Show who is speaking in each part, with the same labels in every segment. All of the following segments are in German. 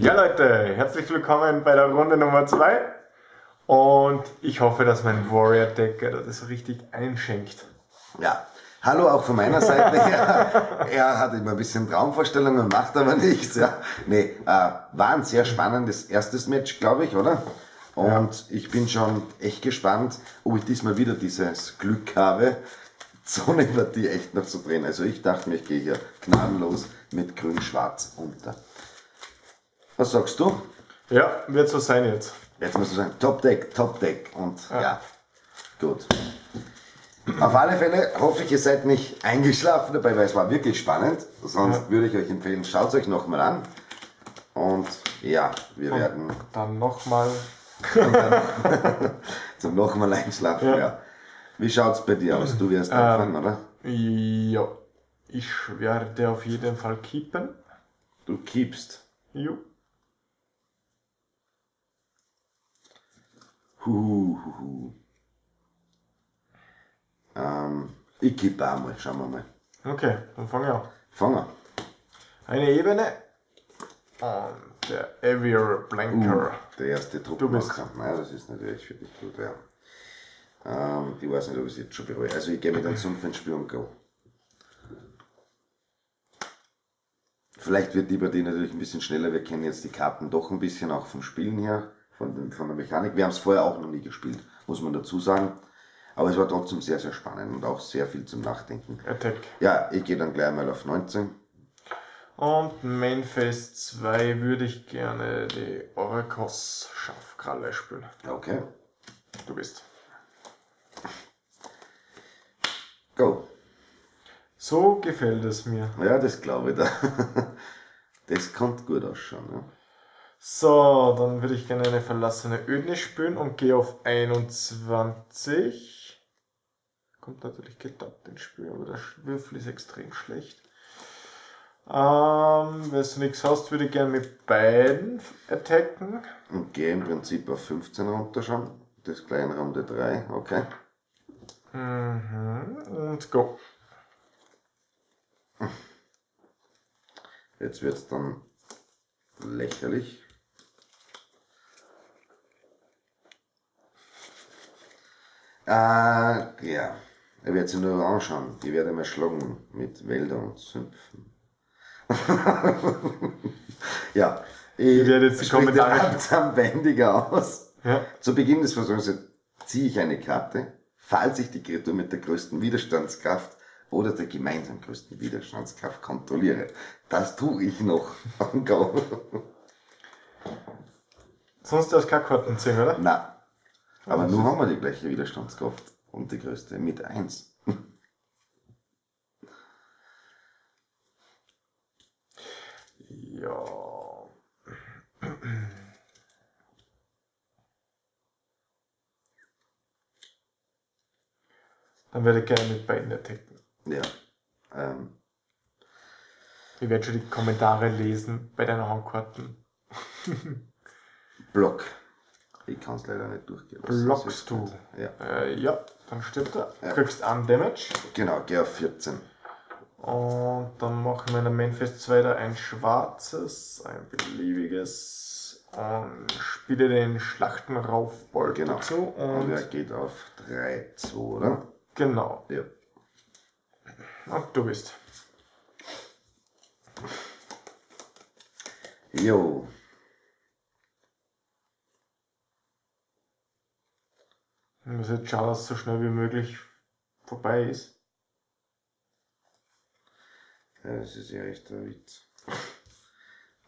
Speaker 1: Ja Leute, herzlich willkommen bei der Runde Nummer 2 und ich hoffe, dass mein Warrior Deck das richtig einschenkt.
Speaker 2: Ja, hallo auch von meiner Seite her. er hat immer ein bisschen Traumvorstellungen, macht aber nichts. Ja. Nee, äh, war ein sehr spannendes erstes Match, glaube ich, oder? Und ja. ich bin schon echt gespannt, ob ich diesmal wieder dieses Glück habe, so eine Partie echt noch zu drehen. Also ich dachte mir, ich gehe hier gnadenlos mit grün-schwarz unter. Was sagst du?
Speaker 1: Ja, wird so sein jetzt.
Speaker 2: Jetzt musst du sagen, Top Deck, Top Deck. Und ja, ja gut. Auf alle Fälle hoffe ich, ihr seid nicht eingeschlafen dabei, weil es war wirklich spannend. Sonst ja. würde ich euch empfehlen, schaut es euch nochmal an. Und ja, wir
Speaker 1: Und
Speaker 2: werden.
Speaker 1: Dann nochmal.
Speaker 2: zum nochmal einschlafen, ja. ja. Wie schaut es bei dir aus? Du wirst anfangen, ähm, oder?
Speaker 1: Ja, ich werde auf jeden Fall keepen.
Speaker 2: Du keepst?
Speaker 1: Jo.
Speaker 2: Huhuhu. Ähm, ich kippe auch mal, schauen wir mal.
Speaker 1: Okay, dann fangen wir an.
Speaker 2: Fangen wir.
Speaker 1: Eine Ebene. Und der Aviar Blanker.
Speaker 2: Uh, der erste Druckmacher. Nein, das ist natürlich für dich gut, ja. Ähm, ich weiß nicht, ob ich es jetzt schon bereue. Also ich gehe mit einem Sumpf ins Spiel und go. Vielleicht wird die Partie natürlich ein bisschen schneller. Wir kennen jetzt die Karten doch ein bisschen auch vom Spielen her von, von der Mechanik. Wir haben es vorher auch noch nie gespielt, muss man dazu sagen. Aber es war trotzdem sehr, sehr spannend und auch sehr viel zum Nachdenken.
Speaker 1: Attack.
Speaker 2: Ja, ich gehe dann gleich mal auf 19.
Speaker 1: Und Mainphase 2 würde ich gerne die Oracos Schafkralle spielen.
Speaker 2: Okay.
Speaker 1: Du bist.
Speaker 2: Go.
Speaker 1: So gefällt es mir.
Speaker 2: Ja, das glaube ich da. Das kommt gut ausschauen. Ja.
Speaker 1: So, dann würde ich gerne eine verlassene Ödnis spielen und gehe auf 21. Kommt natürlich getappt ins Spiel, aber der Würfel ist extrem schlecht. Ähm, wenn du nichts hast, würde ich gerne mit beiden attacken.
Speaker 2: Und gehe im Prinzip auf 15 runter schon. Das kleine Runde 3, okay.
Speaker 1: Mhm, und go.
Speaker 2: Jetzt wird es dann lächerlich. Äh, ja. Er wird sich nur anschauen. Ich werde mal schlagen mit Wäldern und Sümpfen. ja. Ich, ich werde jetzt die Kommentare langsam wendiger aus. Ja. Zu Beginn des Versuchs ziehe ich eine Karte, falls ich die Kreatur mit der größten Widerstandskraft oder der gemeinsam größten Widerstandskraft kontrolliere. Das tue ich noch.
Speaker 1: Sonst hast du keine Karten ziehen, oder?
Speaker 2: Nein. Aber nun haben wir die gleiche Widerstandskraft und die größte mit 1.
Speaker 1: ja. Dann werde ich gerne mit beiden attacken.
Speaker 2: Ja. Ähm.
Speaker 1: Ich werde schon die Kommentare lesen bei deinen Handkarten.
Speaker 2: Block. Ich kann es leider nicht durchgehen.
Speaker 1: Blockst du? Ja. Äh, ja, dann stimmt er. Ja. Kriegst einen Damage.
Speaker 2: Genau, geh auf 14.
Speaker 1: Und dann machen wir in der Manfest 2 da ein schwarzes, ein beliebiges und spiele den Schlachtenraufbold
Speaker 2: genau.
Speaker 1: dazu.
Speaker 2: Und, und er geht auf 3, 2, oder?
Speaker 1: Genau.
Speaker 2: Ja.
Speaker 1: Und du bist.
Speaker 2: Jo.
Speaker 1: Muss jetzt schauen, dass es so schnell wie möglich vorbei ist.
Speaker 2: Ja, das ist ja echt ein Witz.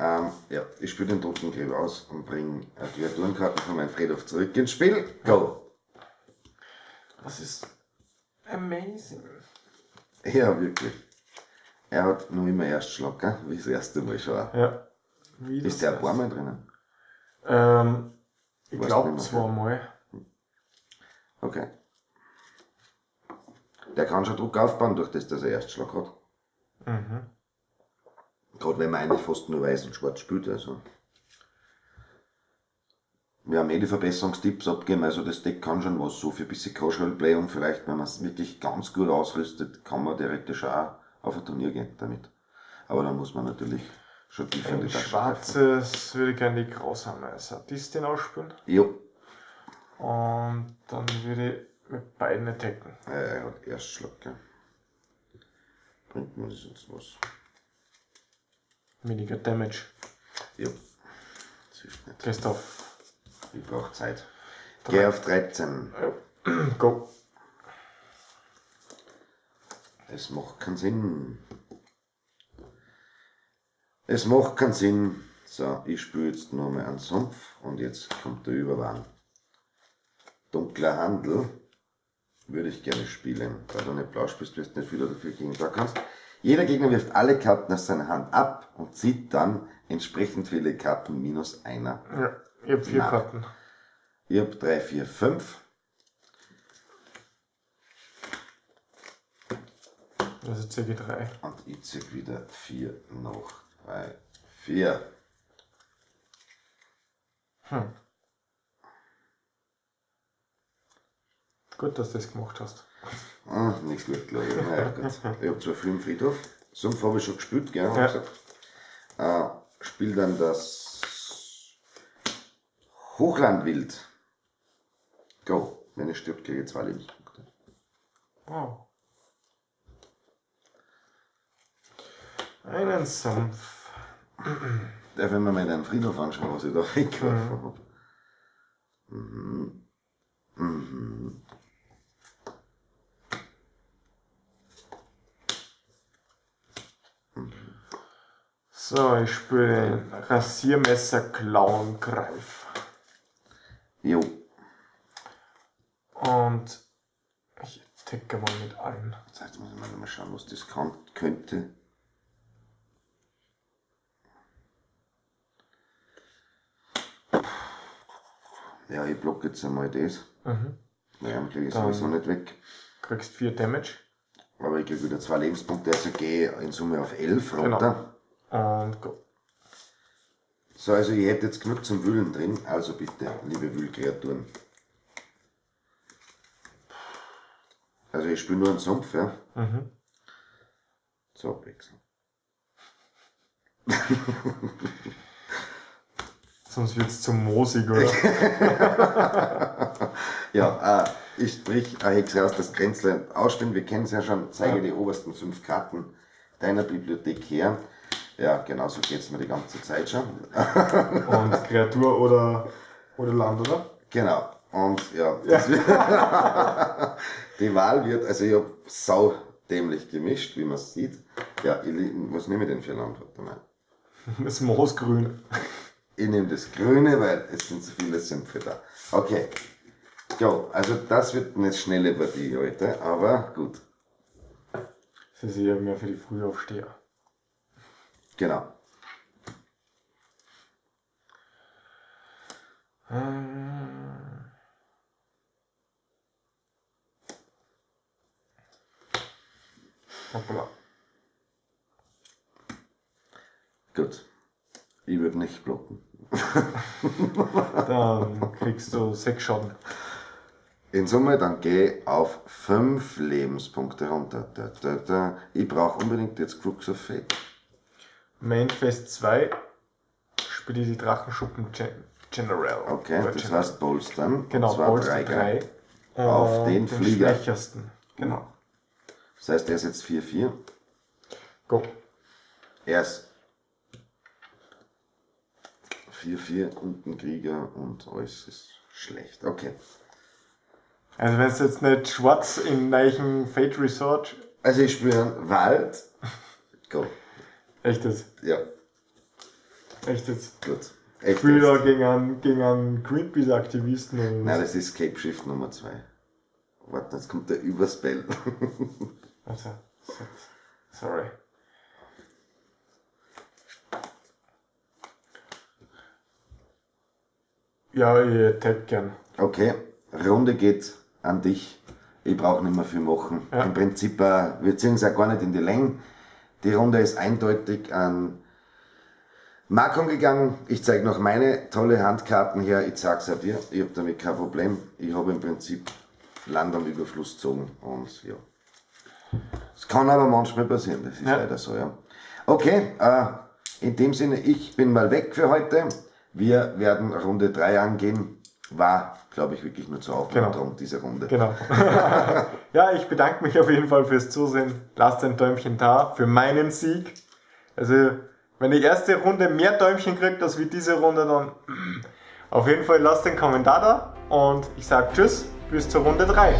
Speaker 2: Ähm, ja, ich spiele den Totenkleber aus und bringe die Kreaturenkarten von meinem Friedhof zurück ins Spiel. Go!
Speaker 1: Das ist amazing.
Speaker 2: Ja, wirklich. Er hat nur immer Erstschlag, gell? wie das erste Mal schon.
Speaker 1: Ja.
Speaker 2: Ist der ein paar Mal drinnen?
Speaker 1: Ähm, ich glaube zweimal.
Speaker 2: Okay. Der kann schon Druck aufbauen, durch das, dass er Erstschlag hat.
Speaker 1: Mhm.
Speaker 2: Gerade wenn man eigentlich fast nur weiß und schwarz spielt. Also. Wir haben eh die Verbesserungstipps abgegeben, also das Deck kann schon was, so für ein bisschen Casual Play und vielleicht, wenn man es wirklich ganz gut ausrüstet, kann man theoretisch auch auf ein Turnier gehen damit. Aber dann muss man natürlich schon tiefer in die Tasche.
Speaker 1: schwarzes würde ich gerne die grausame Sadistin ausspielen.
Speaker 2: greifen. Jo,
Speaker 1: Und dann würde ich mit beiden attacken.
Speaker 2: äh, er hat Erstschlag, gell. Bringt mir das jetzt was?
Speaker 1: Weniger Damage.
Speaker 2: Jo. Das hilft nicht.
Speaker 1: Christoph.
Speaker 2: Ich brauche Zeit. Geh auf 13.
Speaker 1: Go.
Speaker 2: Es macht keinen Sinn. Es macht keinen Sinn. So, ich spiele jetzt noch mal einen Sumpf und jetzt kommt der Überwahn. Dunkler Handel würde ich gerne spielen. Da du nicht blau spielst, wirst du nicht wieder dafür gegen da kannst. Jeder Gegner wirft alle Karten aus seiner Hand ab und zieht dann entsprechend viele Karten minus einer.
Speaker 1: Ja, ich habe vier
Speaker 2: Na.
Speaker 1: Karten.
Speaker 2: Ich hab 3, 4, 5.
Speaker 1: Also CG3.
Speaker 2: Und ich zieh wieder 4 noch 3, 4.
Speaker 1: Hm. Gut, dass du das gemacht hast.
Speaker 2: Ah, nicht gut, glaube ich. Naja, gut. Ich habe zwar früh im Friedhof. Sumpf habe ich schon gespielt, gell?
Speaker 1: Ja.
Speaker 2: gesagt. Äh, spiel dann das Hochlandwild. Go. Wenn ich stirbt, kriege ich zwei Lebenspunkte.
Speaker 1: Wow. Einen Sumpf.
Speaker 2: Darf ich mir mal deinen Friedhof anschauen, was ich da weggeworfen habe? Mhm. Mhm.
Speaker 1: So, ich spiele Rasiermesser Clown Greif.
Speaker 2: Jo.
Speaker 1: Und ich attacke mal mit allen.
Speaker 2: Jetzt muss ich mal schauen, was das kann, könnte. Ja, ich block jetzt einmal das.
Speaker 1: Mhm.
Speaker 2: Weil am
Speaker 1: Dann-
Speaker 2: sowieso nicht weg.
Speaker 1: Kriegst 4 Damage.
Speaker 2: Aber ich kriege wieder zwei Lebenspunkte, also gehe in Summe auf 11 runter.
Speaker 1: Und go.
Speaker 2: So, also ich hätte jetzt genug zum Wühlen drin. Also bitte, liebe Wühlkreaturen. Also ich spiele nur einen Sumpf, ja.
Speaker 1: Mhm.
Speaker 2: Zur Abwechslung.
Speaker 1: Sonst wird es zu moosig, oder?
Speaker 2: Ja, äh, ich sprich eine Hexe aus das Grenzlein ausspielen. Wir kennen es ja schon. Zeige
Speaker 1: Ja.
Speaker 2: die obersten fünf Karten deiner Bibliothek her. Ja, genau so geht es mir die ganze Zeit schon.
Speaker 1: Und Kreatur oder, oder Land, oder?
Speaker 2: Genau. Und ja, das Wird, die Wahl wird, also ich habe sau dämlich gemischt, wie man sieht. Ja, ich, was nehme ich denn für Land?
Speaker 1: Das Moosgrün.
Speaker 2: Ich nehme das Grüne, weil es sind so viele Sümpfe da. Okay. Go. Also das wird eine schnelle Partie heute, aber gut.
Speaker 1: Das ist eher mehr für die Frühaufsteher.
Speaker 2: Genau.
Speaker 1: Ähm. Hoppala.
Speaker 2: Gut. Ich würde nicht blocken.
Speaker 1: Dann kriegst du 6 Schaden.
Speaker 2: In Summe dann geh auf 5 Lebenspunkte runter. Da, da, da. Ich brauche unbedingt jetzt Crooks of Fate.
Speaker 1: Mainfest 2 spiele ich die Drachenschuppen Gen General.
Speaker 2: Okay, das
Speaker 1: General.
Speaker 2: heißt Bolstern.
Speaker 1: Genau,
Speaker 2: Und zwar
Speaker 1: Bolster
Speaker 2: drei,
Speaker 1: 3.
Speaker 2: Auf den Flieger.
Speaker 1: schwächersten. Genau.
Speaker 2: Das heißt, er ist jetzt 4-4.
Speaker 1: Go.
Speaker 2: Er ist 4-4 und ein Krieger und alles ist schlecht. Okay.
Speaker 1: Also wenn es jetzt nicht schwarz in Neichen Fate Resort.
Speaker 2: Also ich spüre einen Wald. Go.
Speaker 1: Echt jetzt.
Speaker 2: Ja,
Speaker 1: Echt jetzt.
Speaker 2: gut.
Speaker 1: Ich
Speaker 2: Echt jetzt.
Speaker 1: gegen einen, gegen einen Greenpeace-Aktivisten und.
Speaker 2: Nein, das ist Cape Shift Nummer 2. Warte, jetzt kommt der Überspell.
Speaker 1: Also, sorry. Ja, ich attack gern.
Speaker 2: Okay, Runde geht an dich. Ich brauche nicht mehr viel machen.
Speaker 1: Ja.
Speaker 2: Im Prinzip, äh, wir ziehen es ja gar nicht in die Länge. Die Runde ist eindeutig an Markon gegangen. Ich zeige noch meine tolle Handkarten her. Ich zeige es dir. Ich habe damit kein Problem. Ich habe im Prinzip Land am Überfluss gezogen. Und ja. Es kann aber manchmal passieren. Das ist
Speaker 1: Ja.
Speaker 2: leider so, ja. Okay, äh, In dem Sinne, ich bin mal weg für heute. Wir werden Runde 3 angehen. War, glaube ich, wirklich nur zur Aufmunterung, genau. diese Runde.
Speaker 1: Genau. ja, ich bedanke mich auf jeden Fall fürs Zusehen. Lasst ein Däumchen da für meinen Sieg. Also, wenn die erste Runde mehr Däumchen kriegt als wie diese Runde, dann auf jeden Fall lasst den Kommentar da und ich sage Tschüss, bis zur Runde 3.